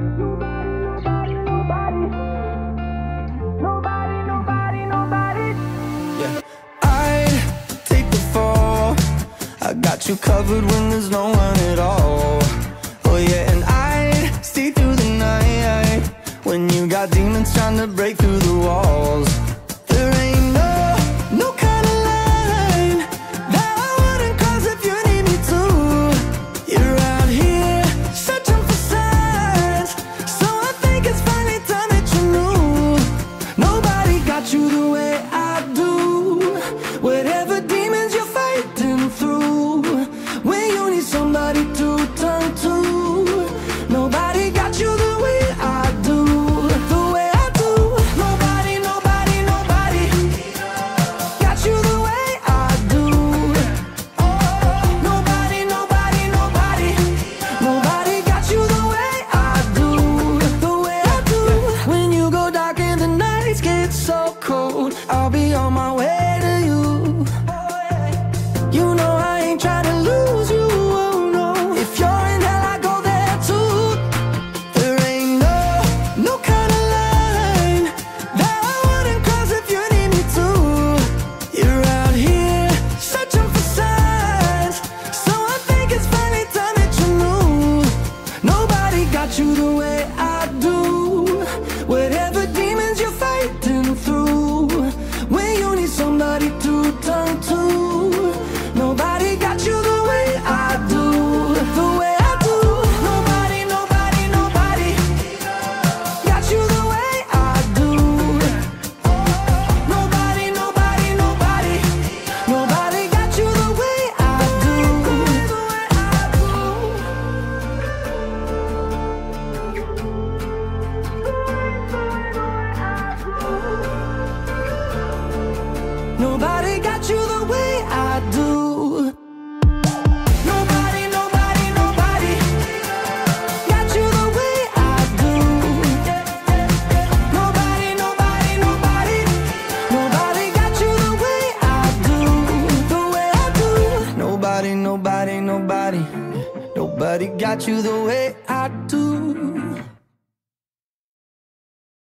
I got you covered when there's no one at all Oh yeah, and I see through the night When you got demons trying to break through the wall To the way I Nobody got you the way I do. Nobody, nobody, nobody Got you the way I do. Nobody, nobody, nobody Nobody got you the way I do. The way I do. Nobody, nobody, nobody Nobody got you the way I do.